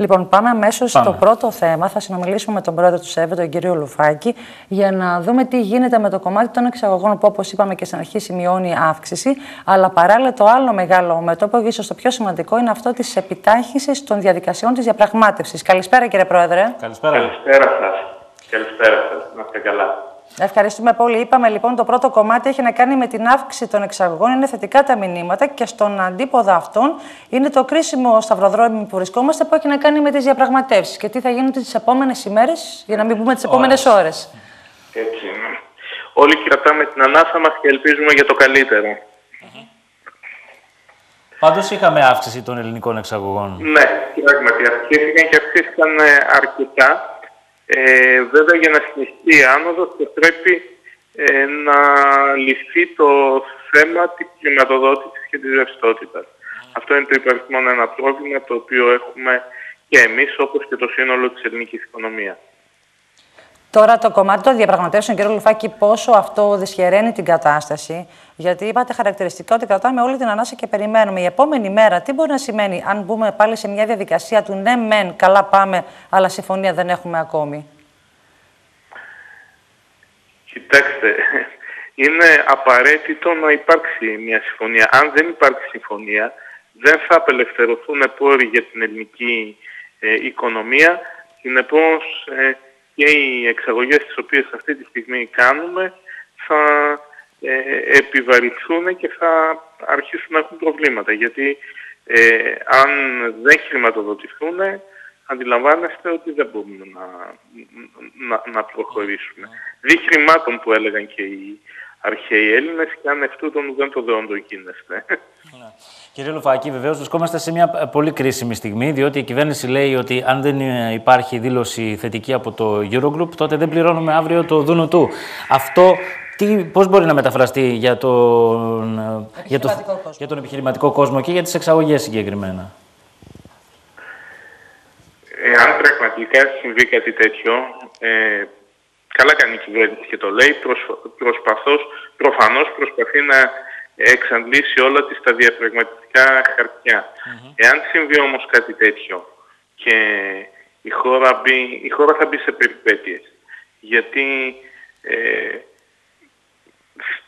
Λοιπόν, πάμε αμέσως στο πρώτο θέμα. Θα συνομιλήσουμε με τον πρόεδρο του ΣΕΒΕ, τον κύριο Λουφάκη, για να δούμε τι γίνεται με το κομμάτι των εξαγωγών, που όπως είπαμε και στην αρχή σημειώνει αύξηση. Αλλά παράλληλα, το άλλο μεγάλο μέτωπο, ίσως το πιο σημαντικό, είναι αυτό της επιτάχυνσης των διαδικασιών της διαπραγμάτευσης. Καλησπέρα, κύριε Πρόεδρε. Καλησπέρα. Καλησπέρα σας. Καλησπέρα σας. Να είστε καλά. Ευχαριστούμε πολύ. Είπαμε λοιπόν το πρώτο κομμάτι έχει να κάνει με την αύξηση των εξαγωγών. Είναι θετικά τα μηνύματα και στον αντίποδα αυτών είναι το κρίσιμο σταυροδρόμιο που βρισκόμαστε που έχει να κάνει με τις διαπραγματεύσεις. Και τι θα γίνουν τις επόμενες ημέρες, για να μην πούμε τις επόμενες ώρες. Έτσι είναι. Όλοι κρατάμε την ανάσα μας και ελπίζουμε για το καλύτερο. Πάντως είχαμε αύξηση των ελληνικών εξαγωγών. Ναι, πράγματι. Αυξήθηκαν και αυξήθηκαν ε, αρκετά. Ε, βέβαια για να συνεχιστεί η άνοδος θα πρέπει ε, να λυθεί το θέμα της χρηματοδότησης και της ρευστότητας. Αυτό είναι το υπαριθμό ένα πρόβλημα το οποίο έχουμε και εμείς όπως και το σύνολο της ελληνικής οικονομίας. Τώρα το κομμάτι των διαπραγματεύσεων, κύριε Λουφάκη, πόσο αυτό δυσχεραίνει την κατάσταση; Γιατί είπατε χαρακτηριστικά ότι κρατάμε όλη την ανάσα και περιμένουμε. Η επόμενη μέρα τι μπορεί να σημαίνει αν μπούμε πάλι σε μια διαδικασία του ναι, μεν, καλά πάμε, αλλά συμφωνία δεν έχουμε ακόμη. Κοιτάξτε, είναι απαραίτητο να υπάρξει μια συμφωνία. Αν δεν υπάρξει συμφωνία, δεν θα απελευθερωθούν πόροι για την ελληνική ε, οικονομία. Συνεπώς, ε, και οι εξαγωγές τις οποίες αυτή τη στιγμή κάνουμε θα ε, επιβαρυνθούν και θα αρχίσουν να έχουν προβλήματα. Γιατί ε, αν δεν χρηματοδοτηθούν, αντιλαμβάνεστε ότι δεν μπορούμε να, να, να προχωρήσουμε. Δι χρημάτων που έλεγαν και οι αρχαίοι Έλληνες και αν τον δεν το δεοντογίνεστε. Κύριε Λουφάκη, βεβαίως βρισκόμαστε σε μια πολύ κρίσιμη στιγμή, διότι η κυβέρνηση λέει ότι αν δεν υπάρχει δήλωση θετική από το Eurogroup, τότε δεν πληρώνουμε αύριο το δούνο του. Αυτό τι, πώς μπορεί να μεταφραστεί για τον, για, το, για τον επιχειρηματικό κόσμο και για τις εξαγωγές συγκεκριμένα; Εάν πραγματικά συμβεί κάτι τέτοιο, ε, καλά κάνει η κυβέρνηση και το λέει, προσπαθώς, προφανώς προσπαθεί να εξαντλήσει όλα τις τα διαπραγματικά χαρτιά. Εάν συμβεί όμως κάτι τέτοιο και η χώρα, μπει, η χώρα θα μπει σε περιπέτειες, γιατί ε,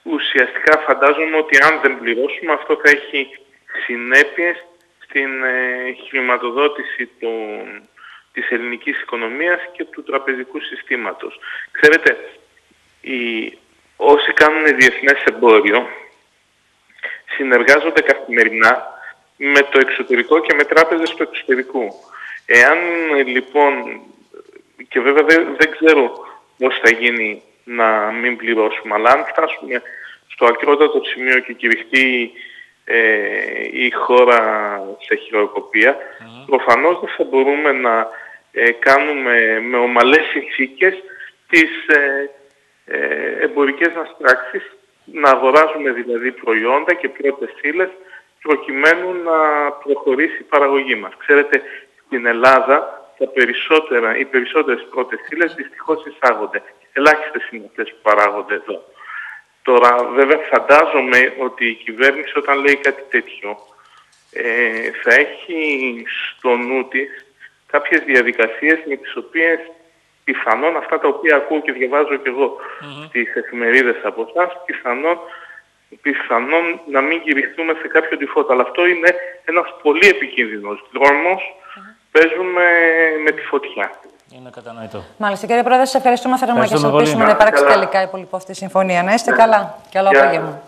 ουσιαστικά φαντάζομαι ότι αν δεν πληρώσουμε αυτό θα έχει συνέπειες στην ε, χρηματοδότηση των, της ελληνικής οικονομίας και του τραπεζικού συστήματος. Ξέρετε, οι, όσοι κάνουν διεθνές εμπόριο συνεργάζονται καθημερινά με το εξωτερικό και με τράπεζες του εξωτερικού. Εάν λοιπόν, και βέβαια δεν, δεν ξέρω πώς θα γίνει να μην πληρώσουμε, αλλά αν φτάσουμε στο ακρότατο σημείο και κηρυχτεί ε, η χώρα σε χειροκοπία, mm. προφανώς δεν θα μπορούμε να ε, κάνουμε με ομαλές συνθήκες τις ε, ε, εμπορικές μας πράξεις να αγοράζουμε δηλαδή προϊόντα και πρώτες ύλες προκειμένου να προχωρήσει η παραγωγή μας. Ξέρετε, στην Ελλάδα τα περισσότερα, οι περισσότερες πρώτες ύλες δυστυχώς εισάγονται. Ελάχιστες είναι αυτές που παράγονται εδώ. Τώρα βέβαια φαντάζομαι ότι η κυβέρνηση όταν λέει κάτι τέτοιο ε, θα έχει στο νου της κάποιες διαδικασίες με τις οποίες πιθανόν αυτά τα οποία ακούω και διαβάζω και εγώ mm-hmm. στις εφημερίδες από εσάς, πιθανόν, πιθανόν να μην γυριστούμε σε κάποιο τυφώτα. Αλλά αυτό είναι ένας πολύ επικίνδυνος δρόμος. Mm-hmm. Παίζουμε με τη φωτιά. Είναι κατανοητό. Μάλιστα, κύριε Πρόεδρε, σας ευχαριστούμε θερμά και σα ελπίσουμε να υπάρξει τελικά η πολυπόθητη συμφωνία. Να είστε καλά. Καλό απόγευμα.